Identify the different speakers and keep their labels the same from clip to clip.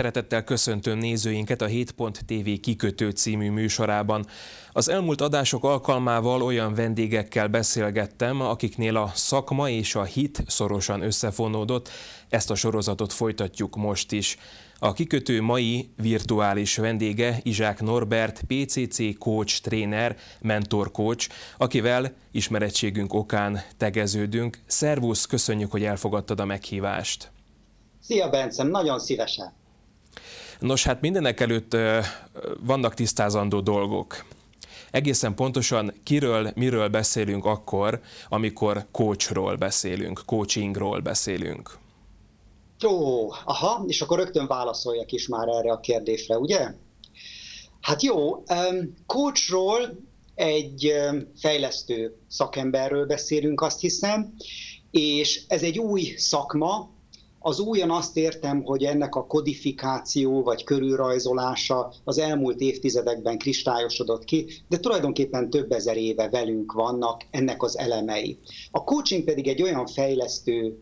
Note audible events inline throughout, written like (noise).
Speaker 1: Szeretettel köszöntöm nézőinket a 7.tv kikötő című műsorában. Az elmúlt adások alkalmával olyan vendégekkel beszélgettem, akiknél a szakma és a hit szorosan összefonódott. Ezt a sorozatot folytatjuk most is. A kikötő mai virtuális vendége Izsák Norbert, PCC coach, tréner, mentor coach, akivel ismerettségünk okán tegeződünk. Szervusz, köszönjük, hogy elfogadtad a meghívást.
Speaker 2: Szia Bencem, nagyon szívesen.
Speaker 1: Nos, hát mindenek előtt vannak tisztázandó dolgok. Egészen pontosan kiről, miről beszélünk akkor, amikor coachról beszélünk, coachingról beszélünk.
Speaker 2: Jó, aha, és akkor rögtön válaszoljak is már erre a kérdésre, ugye? Hát jó, coachról egy fejlesztő szakemberről beszélünk, azt hiszem, és ez egy új szakma, az újon azt értem, hogy ennek a kodifikáció vagy körülrajzolása az elmúlt évtizedekben kristályosodott ki, de tulajdonképpen több ezer éve velünk vannak ennek az elemei. A coaching pedig egy olyan fejlesztő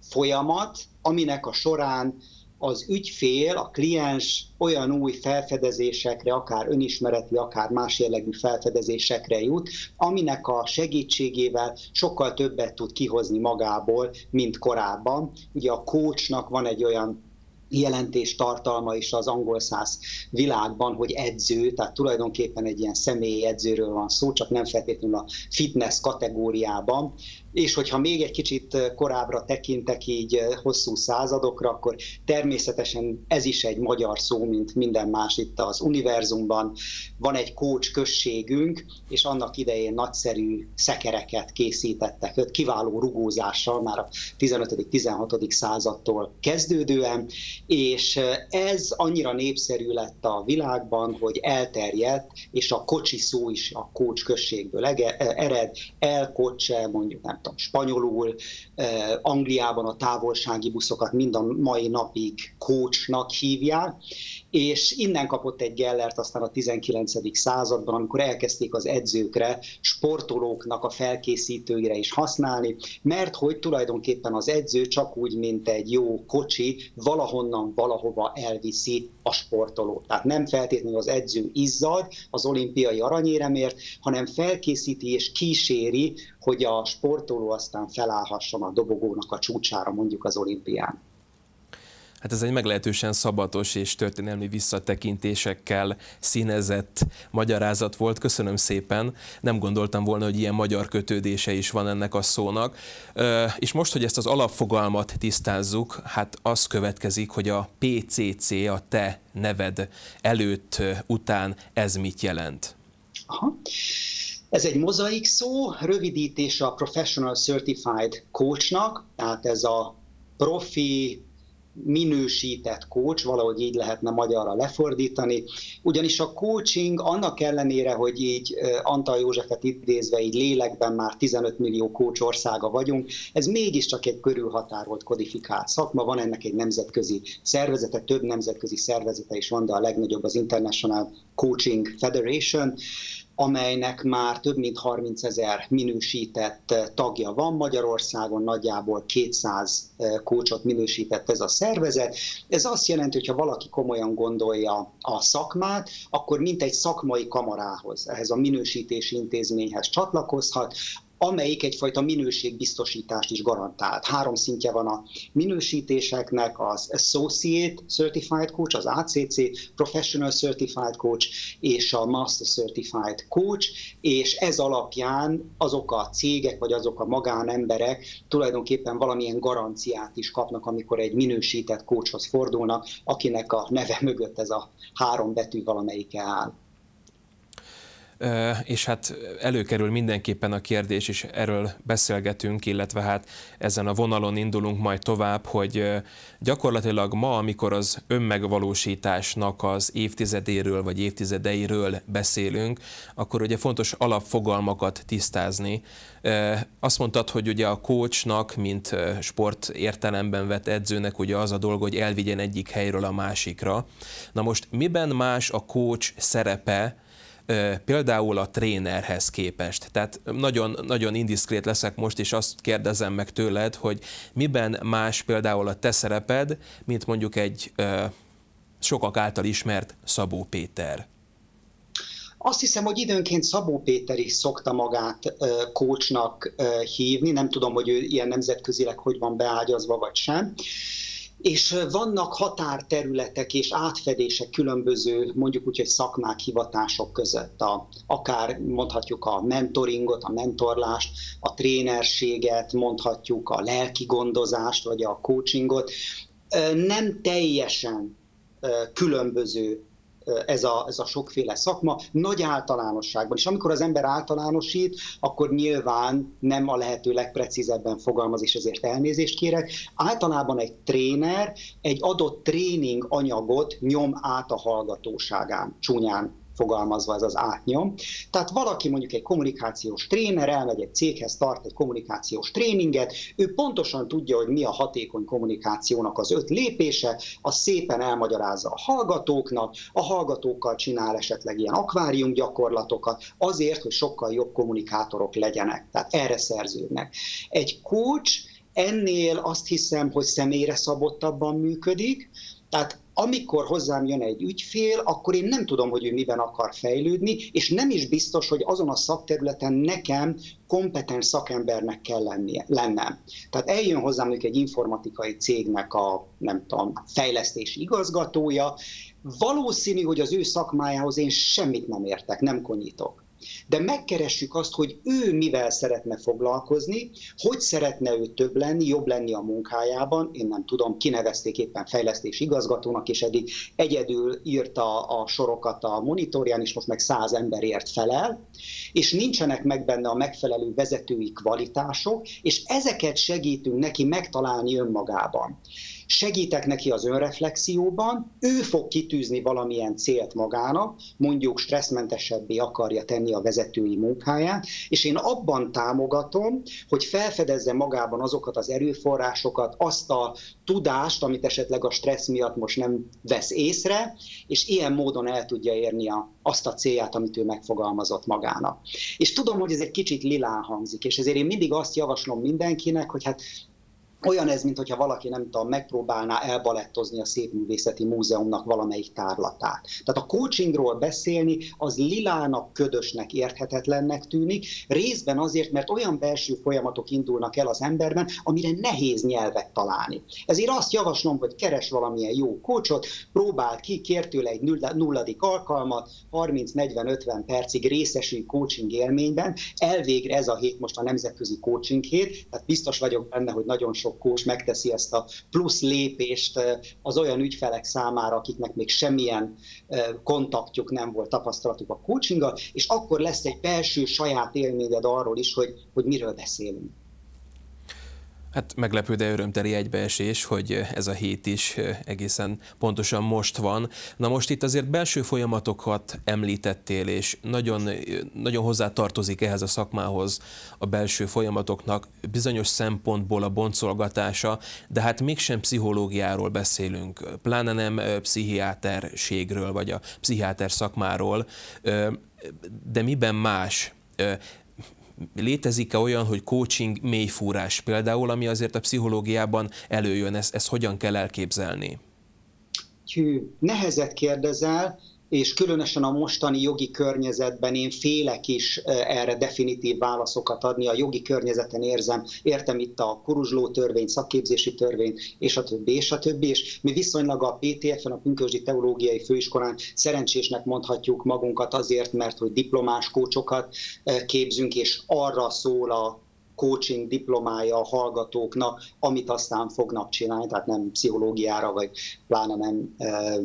Speaker 2: folyamat, aminek a során az ügyfél, a kliens olyan új felfedezésekre, akár önismereti, akár más jellegű felfedezésekre jut, aminek a segítségével sokkal többet tud kihozni magából, mint korábban. Ugye a coachnak van egy olyan jelentés tartalma is az angol száz világban, hogy edző, tehát tulajdonképpen egy ilyen személyi edzőről van szó, csak nem feltétlenül a fitness kategóriában, és hogyha még egy kicsit korábbra tekintek így hosszú századokra, akkor természetesen ez is egy magyar szó, mint minden más itt az univerzumban. Van egy kócs községünk, és annak idején nagyszerű szekereket készítettek, kiváló rugózással már a 15.-16. századtól kezdődően, és ez annyira népszerű lett a világban, hogy elterjedt, és a kocsi szó is a kócs községből ered, elkocse, mondjuk nem tudom, spanyolul, eh, Angliában a távolsági buszokat mind a mai napig coachnak hívják, és innen kapott egy Gellert aztán a 19. században, amikor elkezdték az edzőkre, sportolóknak a felkészítőire is használni, mert hogy tulajdonképpen az edző csak úgy, mint egy jó kocsi, valahonnan valahova elviszi a sportolót. Tehát nem feltétlenül az edző izzad az olimpiai aranyéremért, hanem felkészíti és kíséri, hogy a sportoló aztán felállhasson a dobogónak a csúcsára mondjuk az olimpián.
Speaker 1: Hát ez egy meglehetősen szabatos és történelmi visszatekintésekkel színezett magyarázat volt. Köszönöm szépen. Nem gondoltam volna, hogy ilyen magyar kötődése is van ennek a szónak. És most, hogy ezt az alapfogalmat tisztázzuk, hát az következik, hogy a PCC, a te neved előtt, után ez mit jelent?
Speaker 2: Aha. Ez egy mozaik szó, rövidítése a Professional Certified Coachnak, tehát ez a profi minősített coach, valahogy így lehetne magyarra lefordítani, ugyanis a coaching annak ellenére, hogy így Antal Józsefet idézve így lélekben már 15 millió coach országa vagyunk, ez mégiscsak egy körülhatárolt kodifikált szakma, van ennek egy nemzetközi szervezete, több nemzetközi szervezete is van, de a legnagyobb az International Coaching Federation, amelynek már több mint 30 ezer minősített eh, tagja van Magyarországon, nagyjából 200 kócsot minősített ez a szervezet. Ez azt jelenti, hogy ha valaki komolyan gondolja a szakmát, akkor mint egy szakmai kamarához, ehhez a minősítési intézményhez csatlakozhat, amelyik egyfajta minőségbiztosítást is garantált. Három szintje van a minősítéseknek, az Associate Certified Coach, az ACC, Professional Certified Coach és a Master Certified Coach, és ez alapján azok a cégek vagy azok a magánemberek tulajdonképpen valamilyen garanciát is kapnak, amikor egy minősített coachhoz fordulnak, akinek a neve mögött ez a három betű valamelyike áll
Speaker 1: és hát előkerül mindenképpen a kérdés, és erről beszélgetünk, illetve hát ezen a vonalon indulunk majd tovább, hogy gyakorlatilag ma, amikor az önmegvalósításnak az évtizedéről vagy évtizedeiről beszélünk, akkor ugye fontos alapfogalmakat tisztázni. Azt mondtad, hogy ugye a coachnak, mint sport értelemben vett edzőnek ugye az a dolga, hogy elvigyen egyik helyről a másikra. Na most miben más a coach szerepe, például a trénerhez képest. Tehát nagyon, nagyon indiszkrét leszek most, és azt kérdezem meg tőled, hogy miben más például a te szereped, mint mondjuk egy sokak által ismert Szabó Péter.
Speaker 2: Azt hiszem, hogy időnként Szabó Péter is szokta magát kócsnak hívni, nem tudom, hogy ő ilyen nemzetközileg hogy van beágyazva, vagy sem. És vannak határterületek és átfedések különböző, mondjuk úgy, hogy szakmák, hivatások között. A, akár mondhatjuk a mentoringot, a mentorlást, a trénerséget, mondhatjuk a lelki gondozást, vagy a coachingot. Nem teljesen különböző ez a, ez a sokféle szakma, nagy általánosságban. És amikor az ember általánosít, akkor nyilván nem a lehető legprecízebben fogalmaz, és ezért elnézést kérek. Általában egy tréner egy adott tréning anyagot nyom át a hallgatóságán, csúnyán fogalmazva ez az átnyom. Tehát valaki mondjuk egy kommunikációs tréner elmegy egy céghez, tart egy kommunikációs tréninget, ő pontosan tudja, hogy mi a hatékony kommunikációnak az öt lépése, az szépen elmagyarázza a hallgatóknak, a hallgatókkal csinál esetleg ilyen akvárium gyakorlatokat, azért, hogy sokkal jobb kommunikátorok legyenek. Tehát erre szerződnek. Egy coach ennél azt hiszem, hogy személyre szabottabban működik, tehát amikor hozzám jön egy ügyfél, akkor én nem tudom, hogy ő miben akar fejlődni, és nem is biztos, hogy azon a szakterületen nekem kompetens szakembernek kell lennie, lennem. Tehát eljön hozzám mondjuk egy informatikai cégnek a, nem tudom, fejlesztési igazgatója, valószínű, hogy az ő szakmájához én semmit nem értek, nem konyítok de megkeressük azt, hogy ő mivel szeretne foglalkozni, hogy szeretne ő több lenni, jobb lenni a munkájában, én nem tudom, kinevezték éppen fejlesztés igazgatónak, és eddig egyedül írta a sorokat a monitorján, és most meg száz emberért felel, és nincsenek meg benne a megfelelő vezetői kvalitások, és ezeket segítünk neki megtalálni önmagában segítek neki az önreflexióban, ő fog kitűzni valamilyen célt magának, mondjuk stresszmentesebbé akarja tenni a vezetői munkáját, és én abban támogatom, hogy felfedezze magában azokat az erőforrásokat, azt a tudást, amit esetleg a stressz miatt most nem vesz észre, és ilyen módon el tudja érni a, azt a célját, amit ő megfogalmazott magának. És tudom, hogy ez egy kicsit lilán hangzik, és ezért én mindig azt javaslom mindenkinek, hogy hát olyan ez, mintha valaki nem tudom, megpróbálná elbalettozni a Szépművészeti Múzeumnak valamelyik tárlatát. Tehát a coachingról beszélni, az lilának, ködösnek, érthetetlennek tűnik, részben azért, mert olyan belső folyamatok indulnak el az emberben, amire nehéz nyelvet találni. Ezért azt javaslom, hogy keres valamilyen jó coachot, próbál ki, kér tőle egy nulladik alkalmat, 30-40-50 percig részesülj coaching élményben, elvégre ez a hét most a nemzetközi coaching hét, tehát biztos vagyok benne, hogy nagyon sok sok kós megteszi ezt a plusz lépést az olyan ügyfelek számára, akiknek még semmilyen kontaktjuk nem volt, tapasztalatuk a coachinggal, és akkor lesz egy belső saját élményed arról is, hogy, hogy miről beszélünk.
Speaker 1: Hát meglepő, de örömteli egybeesés, hogy ez a hét is egészen pontosan most van. Na most itt azért belső folyamatokat említettél, és nagyon, nagyon hozzá tartozik ehhez a szakmához a belső folyamatoknak bizonyos szempontból a boncolgatása, de hát mégsem pszichológiáról beszélünk, pláne nem pszichiáterségről, vagy a pszichiáter szakmáról, de miben más? Létezik-e olyan, hogy coaching mélyfúrás például, ami azért a pszichológiában előjön, ezt, ezt hogyan kell elképzelni?
Speaker 2: Hű, nehezet kérdezel, és különösen a mostani jogi környezetben én félek is erre definitív válaszokat adni. A jogi környezeten érzem, értem itt a kuruzsló törvény, szakképzési törvény, és a többi, és a többi, és mi viszonylag a PTF-en, a Pünkösdi Teológiai Főiskolán szerencsésnek mondhatjuk magunkat azért, mert hogy diplomás kócsokat képzünk, és arra szól a coaching diplomája a hallgatóknak, amit aztán fognak csinálni, tehát nem pszichológiára, vagy pláne nem e,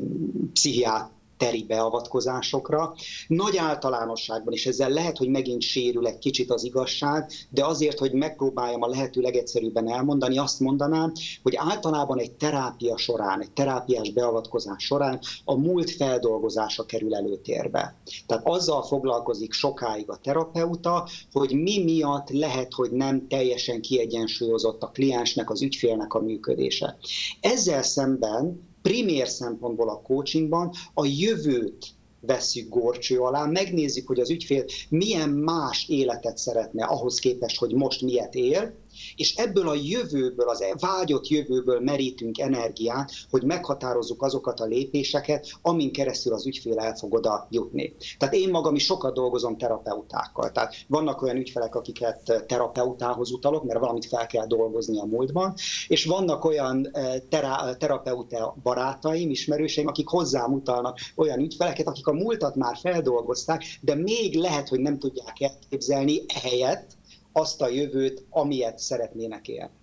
Speaker 2: pszichiát, teri beavatkozásokra. Nagy általánosságban, és ezzel lehet, hogy megint sérül egy kicsit az igazság, de azért, hogy megpróbáljam a lehető legegyszerűbben elmondani, azt mondanám, hogy általában egy terápia során, egy terápiás beavatkozás során a múlt feldolgozása kerül előtérbe. Tehát azzal foglalkozik sokáig a terapeuta, hogy mi miatt lehet, hogy nem teljesen kiegyensúlyozott a kliensnek, az ügyfélnek a működése. Ezzel szemben primér szempontból a coachingban a jövőt vesszük gorcső alá, megnézzük, hogy az ügyfél milyen más életet szeretne ahhoz képest, hogy most miért él, És ebből a jövőből, az vágyott jövőből merítünk energiát, hogy meghatározzuk azokat a lépéseket, amin keresztül az ügyfél el fog oda jutni. Tehát én magam is sokat dolgozom terapeutákkal. Tehát vannak olyan ügyfelek, akiket terapeutához utalok, mert valamit fel kell dolgozni a múltban, és vannak olyan eh, tera, terapeuta barátaim, ismerőseim, akik hozzám utalnak olyan ügyfeleket, akik a múltat már feldolgozták, de még lehet, hogy nem tudják elképzelni ehelyett, azt a jövőt, amilyet szeretnének élni.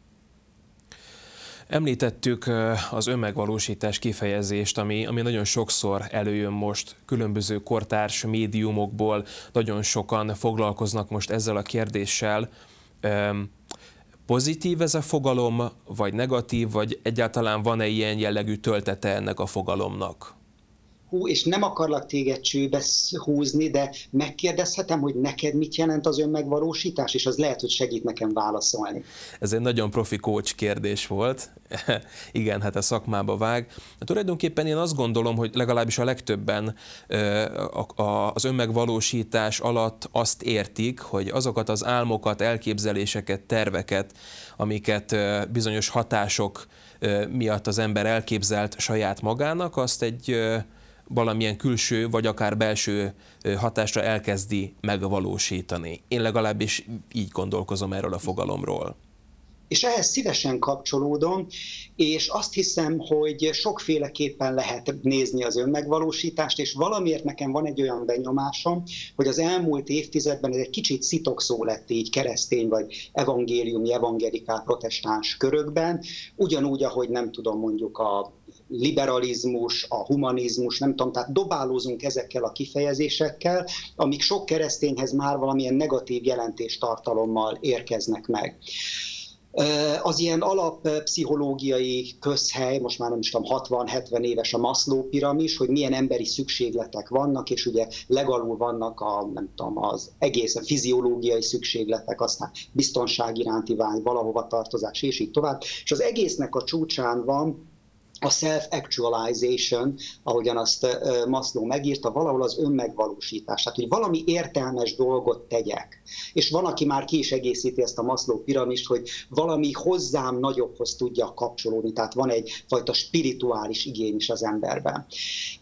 Speaker 1: Említettük az önmegvalósítás kifejezést, ami, ami nagyon sokszor előjön most különböző kortárs médiumokból, nagyon sokan foglalkoznak most ezzel a kérdéssel. Pozitív ez a fogalom, vagy negatív, vagy egyáltalán van-e ilyen jellegű töltete ennek a fogalomnak?
Speaker 2: Hú, és nem akarlak téged csőbe húzni, de megkérdezhetem, hogy neked mit jelent az önmegvalósítás, és az lehet, hogy segít nekem válaszolni.
Speaker 1: Ez egy nagyon profi coach kérdés volt. (laughs) Igen, hát a szakmába vág. Tulajdonképpen én azt gondolom, hogy legalábbis a legtöbben az önmegvalósítás alatt azt értik, hogy azokat az álmokat, elképzeléseket, terveket, amiket bizonyos hatások miatt az ember elképzelt saját magának, azt egy valamilyen külső vagy akár belső hatásra elkezdi megvalósítani. Én legalábbis így gondolkozom erről a fogalomról.
Speaker 2: És ehhez szívesen kapcsolódom, és azt hiszem, hogy sokféleképpen lehet nézni az önmegvalósítást, és valamiért nekem van egy olyan benyomásom, hogy az elmúlt évtizedben ez egy kicsit szitokszó lett így keresztény vagy evangéliumi, evangelikál protestáns körökben, ugyanúgy, ahogy nem tudom mondjuk a liberalizmus, a humanizmus, nem tudom, tehát dobálózunk ezekkel a kifejezésekkel, amik sok keresztényhez már valamilyen negatív jelentéstartalommal érkeznek meg. Az ilyen alappszichológiai közhely, most már nem is tudom, 60-70 éves a Maslow piramis, hogy milyen emberi szükségletek vannak, és ugye legalul vannak a, nem tudom, az egészen fiziológiai szükségletek, aztán biztonság iránti vágy, valahova tartozás, és így tovább. És az egésznek a csúcsán van a self-actualization, ahogyan azt Maslow megírta, valahol az önmegvalósítás. Tehát, hogy valami értelmes dolgot tegyek. És van, aki már ki is egészíti ezt a Maslow piramist, hogy valami hozzám nagyobbhoz tudja kapcsolódni. Tehát van egyfajta spirituális igény is az emberben.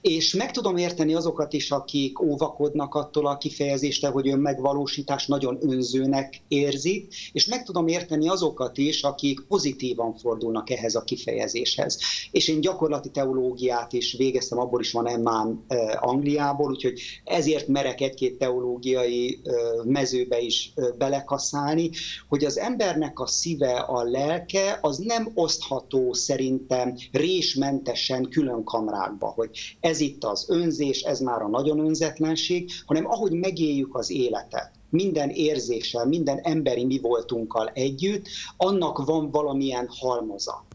Speaker 2: És meg tudom érteni azokat is, akik óvakodnak attól a kifejezéstől, hogy önmegvalósítás nagyon önzőnek érzik, és meg tudom érteni azokat is, akik pozitívan fordulnak ehhez a kifejezéshez. És és én gyakorlati teológiát is végeztem, abból is van emmám Angliából, úgyhogy ezért merek egy-két teológiai mezőbe is belekaszálni, hogy az embernek a szíve, a lelke, az nem osztható szerintem résmentesen külön kamrákba, hogy ez itt az önzés, ez már a nagyon önzetlenség, hanem ahogy megéljük az életet, minden érzéssel, minden emberi mi voltunkkal együtt, annak van valamilyen halmoza.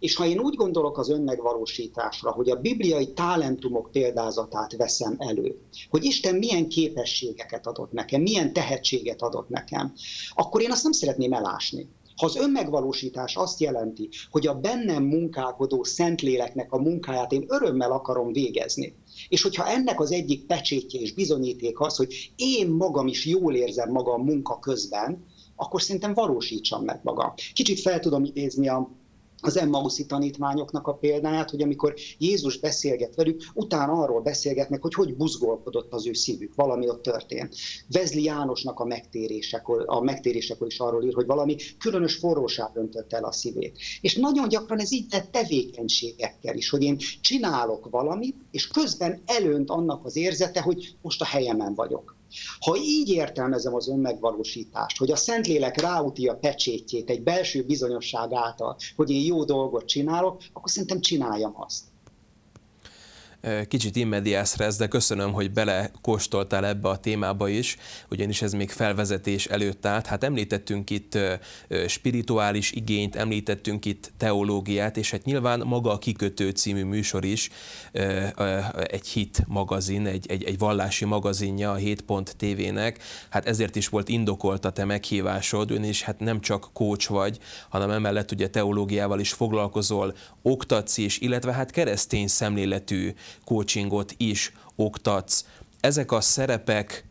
Speaker 2: És ha én úgy gondolok az önmegvalósításra, hogy a bibliai talentumok példázatát veszem elő, hogy Isten milyen képességeket adott nekem, milyen tehetséget adott nekem, akkor én azt nem szeretném elásni. Ha az önmegvalósítás azt jelenti, hogy a bennem munkálkodó Szentléleknek a munkáját én örömmel akarom végezni, és hogyha ennek az egyik pecsétje és bizonyíték az, hogy én magam is jól érzem magam munka közben, akkor szerintem valósítsam meg magam. Kicsit fel tudom idézni a az Emmauszi tanítványoknak a példáját, hogy amikor Jézus beszélget velük, utána arról beszélgetnek, hogy hogy buzgolkodott az ő szívük, valami ott történt. Vezli Jánosnak a megtérésekor, a megtérésekor is arról ír, hogy valami különös forróság öntött el a szívét. És nagyon gyakran ez így lett tevékenységekkel is, hogy én csinálok valamit, és közben elönt annak az érzete, hogy most a helyemen vagyok. Ha így értelmezem az önmegvalósítást, hogy a Szentlélek ráúti a pecsétjét egy belső bizonyosság által, hogy én jó dolgot csinálok, akkor szerintem csináljam azt.
Speaker 1: Kicsit immediás stressz, de köszönöm, hogy belekóstoltál ebbe a témába is, ugyanis ez még felvezetés előtt állt. Hát említettünk itt spirituális igényt, említettünk itt teológiát, és hát nyilván maga a Kikötő című műsor is egy hit magazin, egy, egy, egy vallási magazinja a 7.tv-nek, hát ezért is volt indokolt a te meghívásod, ön hát nem csak coach vagy, hanem emellett ugye teológiával is foglalkozol, oktatsz is, illetve hát keresztény szemléletű coachingot is oktatsz. Ezek a szerepek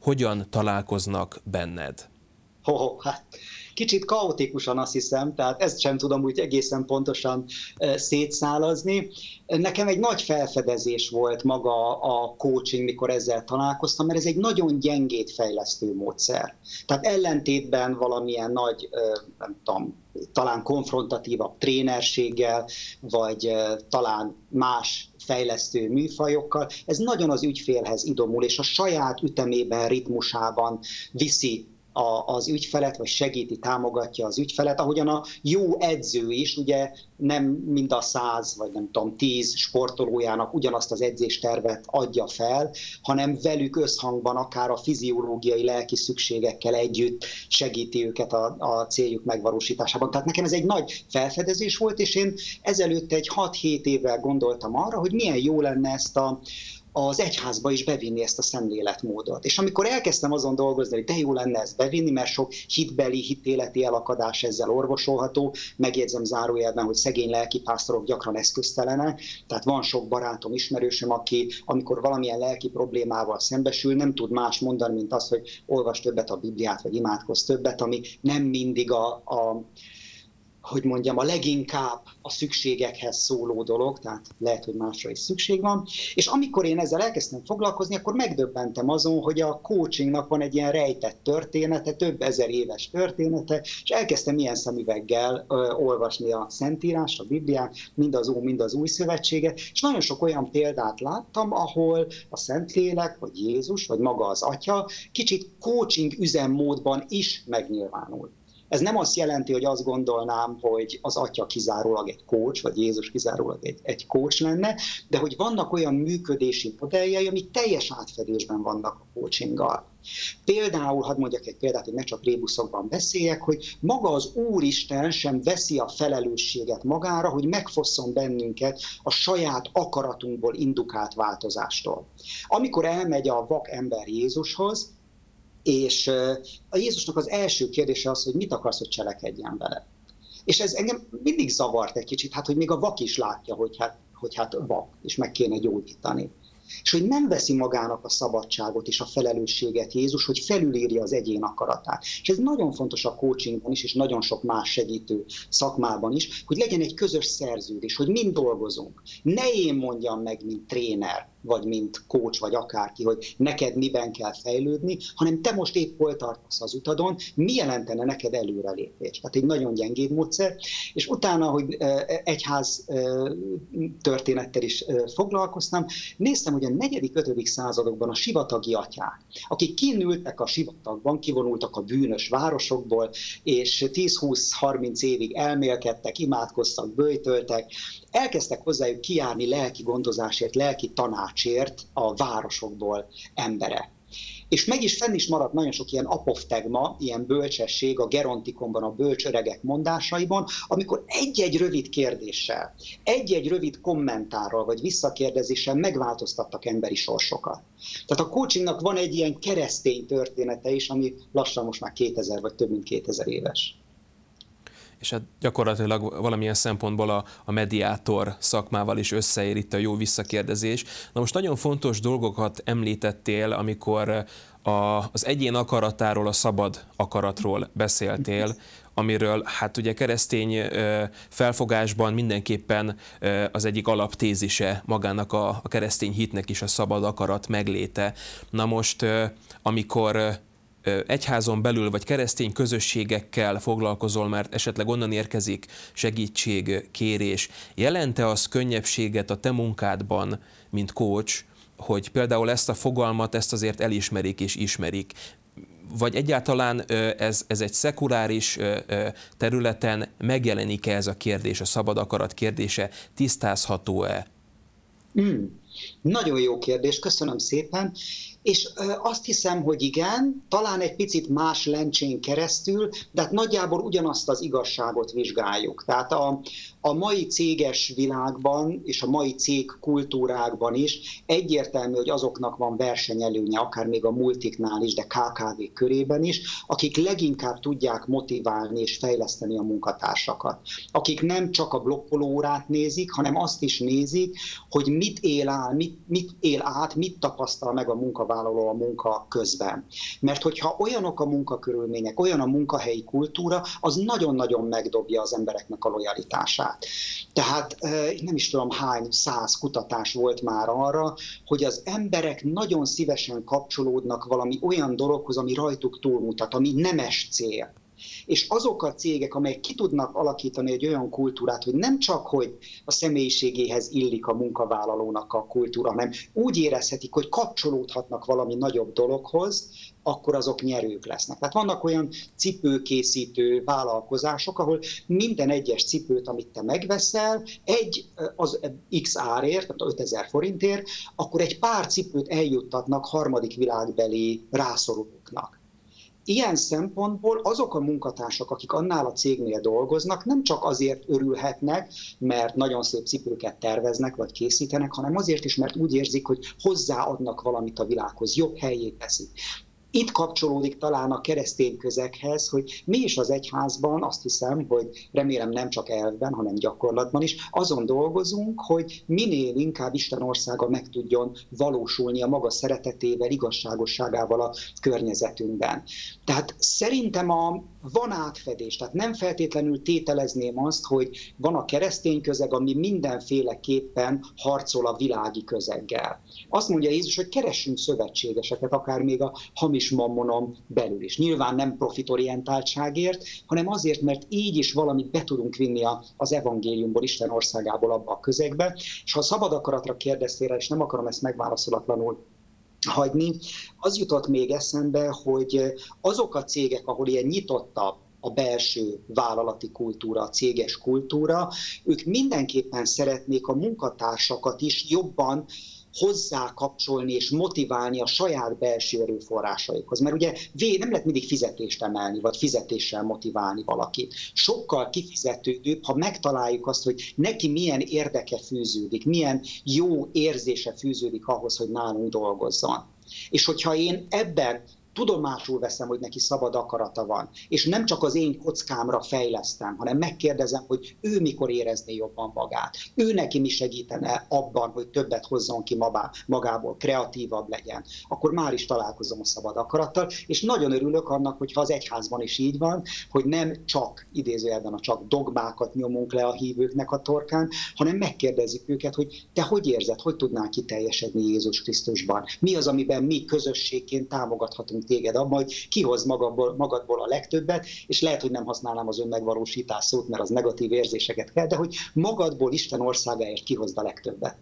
Speaker 1: hogyan találkoznak benned?
Speaker 2: Oh, hát kicsit kaotikusan azt hiszem, tehát ezt sem tudom úgy egészen pontosan szétszálazni. Nekem egy nagy felfedezés volt maga a coaching, mikor ezzel találkoztam, mert ez egy nagyon gyengét fejlesztő módszer. Tehát ellentétben valamilyen nagy, nem tudom, talán konfrontatívabb trénerséggel, vagy talán más fejlesztő műfajokkal, ez nagyon az ügyfélhez idomul, és a saját ütemében, ritmusában viszi a, az ügyfelet, vagy segíti, támogatja az ügyfelet, ahogyan a jó edző is, ugye nem mind a száz, vagy nem tudom, tíz sportolójának ugyanazt az edzéstervet adja fel, hanem velük összhangban akár a fiziológiai, lelki szükségekkel együtt segíti őket a, a céljuk megvalósításában. Tehát nekem ez egy nagy felfedezés volt, és én ezelőtt egy 6-7 évvel gondoltam arra, hogy milyen jó lenne ezt a, az egyházba is bevinni ezt a szemléletmódot. És amikor elkezdtem azon dolgozni, hogy de jó lenne ezt bevinni, mert sok hitbeli, hitéleti elakadás ezzel orvosolható, megjegyzem zárójelben, hogy szegény lelkipásztorok gyakran eszköztelenek, tehát van sok barátom, ismerősöm, aki amikor valamilyen lelki problémával szembesül, nem tud más mondani, mint azt, hogy olvas többet a Bibliát, vagy imádkoz többet, ami nem mindig a, a hogy mondjam, a leginkább a szükségekhez szóló dolog, tehát lehet, hogy másra is szükség van. És amikor én ezzel elkezdtem foglalkozni, akkor megdöbbentem azon, hogy a coachingnak van egy ilyen rejtett története, több ezer éves története, és elkezdtem ilyen szemüveggel ö, olvasni a Szentírás, a Bibliát, mind az Ó, mind az Új Szövetséget, és nagyon sok olyan példát láttam, ahol a Szentlélek, vagy Jézus, vagy maga az Atya kicsit coaching üzemmódban is megnyilvánul. Ez nem azt jelenti, hogy azt gondolnám, hogy az atya kizárólag egy coach, vagy Jézus kizárólag egy, egy coach lenne, de hogy vannak olyan működési modelljei, amik teljes átfedésben vannak a coachinggal. Például, hadd mondjak egy példát, hogy ne csak rébuszokban beszéljek, hogy maga az Úristen sem veszi a felelősséget magára, hogy megfosszon bennünket a saját akaratunkból indukált változástól. Amikor elmegy a vak ember Jézushoz, és a Jézusnak az első kérdése az, hogy mit akarsz, hogy cselekedjen vele. És ez engem mindig zavart egy kicsit, hát hogy még a vak is látja, hogy hát, hogy hát vak, és meg kéne gyógyítani. És hogy nem veszi magának a szabadságot és a felelősséget Jézus, hogy felülírja az egyén akaratát. És ez nagyon fontos a coachingban is, és nagyon sok más segítő szakmában is, hogy legyen egy közös szerződés, hogy mind dolgozunk. Ne én mondjam meg, mint tréner, vagy mint coach, vagy akárki, hogy neked miben kell fejlődni, hanem te most épp hol tartasz az utadon, mi jelentene neked előrelépés. Tehát egy nagyon gyengébb módszer, és utána, hogy egyház történettel is foglalkoztam, néztem, hogy a negyedik, ötödik századokban a sivatagi atyák, akik kinültek a sivatagban, kivonultak a bűnös városokból, és 10-20-30 évig elmélkedtek, imádkoztak, bőjtöltek, elkezdtek hozzájuk kiárni lelki gondozásért, lelki tanácsért a városokból emberek. És meg is fenn is maradt nagyon sok ilyen apoftegma, ilyen bölcsesség a Gerontikonban, a bölcsöregek mondásaiban, amikor egy-egy rövid kérdéssel, egy-egy rövid kommentárral vagy visszakérdezéssel megváltoztattak emberi sorsokat. Tehát a coachingnak van egy ilyen keresztény története is, ami lassan most már 2000 vagy több mint 2000 éves
Speaker 1: és hát gyakorlatilag valamilyen szempontból a, a mediátor szakmával is összeér itt a jó visszakérdezés. Na most nagyon fontos dolgokat említettél, amikor a, az egyén akaratáról, a szabad akaratról beszéltél, amiről hát ugye keresztény felfogásban mindenképpen az egyik alaptézise magának a, a keresztény hitnek is a szabad akarat megléte. Na most, amikor egyházon belül vagy keresztény közösségekkel foglalkozol, mert esetleg onnan érkezik segítség, kérés, jelente az könnyebbséget a te munkádban, mint coach, hogy például ezt a fogalmat, ezt azért elismerik és ismerik, vagy egyáltalán ez, ez egy szekuláris területen megjelenik-e ez a kérdés, a szabad akarat kérdése, tisztázható-e?
Speaker 2: Mm, nagyon jó kérdés, köszönöm szépen és azt hiszem, hogy igen, talán egy picit más lencsén keresztül, de hát nagyjából ugyanazt az igazságot vizsgáljuk. Tehát a, a mai céges világban és a mai cég kultúrákban is egyértelmű, hogy azoknak van versenyelőnye, akár még a multiknál is, de KKV körében is, akik leginkább tudják motiválni és fejleszteni a munkatársakat. Akik nem csak a blokkoló órát nézik, hanem azt is nézik, hogy mit él áll, mit, mit él át, mit tapasztal meg a munkavállaló a munka közben. Mert hogyha olyanok a munkakörülmények, olyan a munkahelyi kultúra, az nagyon-nagyon megdobja az embereknek a lojalitását. Tehát nem is tudom hány száz kutatás volt már arra, hogy az emberek nagyon szívesen kapcsolódnak valami olyan dologhoz, ami rajtuk túlmutat, ami nemes cél. És azok a cégek, amelyek ki tudnak alakítani egy olyan kultúrát, hogy nem csak, hogy a személyiségéhez illik a munkavállalónak a kultúra, hanem úgy érezhetik, hogy kapcsolódhatnak valami nagyobb dologhoz, akkor azok nyerők lesznek. Tehát vannak olyan cipőkészítő vállalkozások, ahol minden egyes cipőt, amit te megveszel, egy az x árért, tehát 5000 forintért, akkor egy pár cipőt eljuttatnak harmadik világbeli rászorulóknak. Ilyen szempontból azok a munkatársak, akik annál a cégnél dolgoznak, nem csak azért örülhetnek, mert nagyon szép cipőket terveznek vagy készítenek, hanem azért is, mert úgy érzik, hogy hozzáadnak valamit a világhoz, jobb helyét teszik itt kapcsolódik talán a keresztény közeghez, hogy mi is az egyházban, azt hiszem, hogy remélem nem csak elvben, hanem gyakorlatban is, azon dolgozunk, hogy minél inkább Isten országa meg tudjon valósulni a maga szeretetével, igazságosságával a környezetünkben. Tehát szerintem a, van átfedés, tehát nem feltétlenül tételezném azt, hogy van a keresztény közeg, ami mindenféleképpen harcol a világi közeggel. Azt mondja Jézus, hogy keressünk szövetségeseket, akár még a hamis mammonom belül is. Nyilván nem profitorientáltságért, hanem azért, mert így is valamit be tudunk vinni az evangéliumból, Isten országából abba a közegbe. És ha szabad akaratra kérdeztél, és nem akarom ezt megválaszolatlanul hagyni. Az jutott még eszembe, hogy azok a cégek, ahol ilyen nyitottabb a belső vállalati kultúra, a céges kultúra, ők mindenképpen szeretnék a munkatársakat is jobban hozzá kapcsolni és motiválni a saját belső erőforrásaikhoz. Mert ugye nem lehet mindig fizetést emelni, vagy fizetéssel motiválni valakit. Sokkal kifizetődőbb, ha megtaláljuk azt, hogy neki milyen érdeke fűződik, milyen jó érzése fűződik ahhoz, hogy nálunk dolgozzon. És hogyha én ebben tudomásul veszem, hogy neki szabad akarata van, és nem csak az én kockámra fejlesztem, hanem megkérdezem, hogy ő mikor érezné jobban magát. Ő neki mi segítene abban, hogy többet hozzon ki magából, kreatívabb legyen. Akkor már is találkozom a szabad akarattal, és nagyon örülök annak, hogyha az egyházban is így van, hogy nem csak idézőjelben a csak dogmákat nyomunk le a hívőknek a torkán, hanem megkérdezzük őket, hogy te hogy érzed, hogy tudnál kiteljesedni Jézus Krisztusban? Mi az, amiben mi közösségként támogathatunk téged abban, hogy kihoz magadból, magadból a legtöbbet, és lehet, hogy nem használnám az önmegvalósítás szót, mert az negatív érzéseket kell, de hogy magadból Isten országáért kihozd a legtöbbet.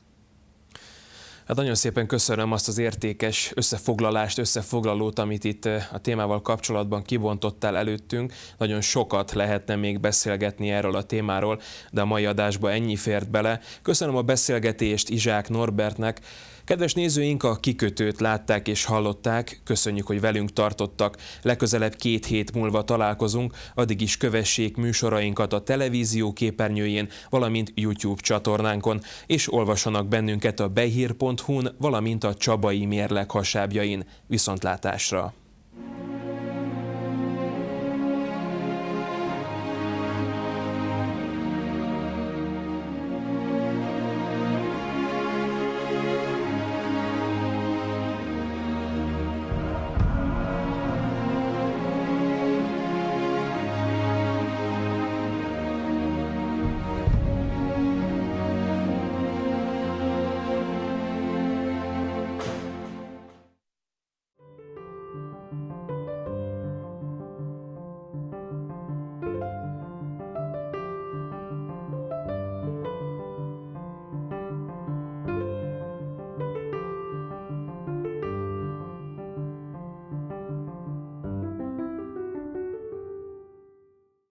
Speaker 1: Hát nagyon szépen köszönöm azt az értékes összefoglalást, összefoglalót, amit itt eh, a témával kapcsolatban kibontottál előttünk. Nagyon sokat lehetne még beszélgetni erről a témáról, de a mai adásba ennyi fért bele. Köszönöm a beszélgetést Izsák Norbertnek, Kedves nézőink, a kikötőt látták és hallották, köszönjük, hogy velünk tartottak. Legközelebb két hét múlva találkozunk, addig is kövessék műsorainkat a televízió képernyőjén, valamint YouTube csatornánkon, és olvassanak bennünket a behír.hu-n, valamint a Csabai Mérleg hasábjain. Viszontlátásra!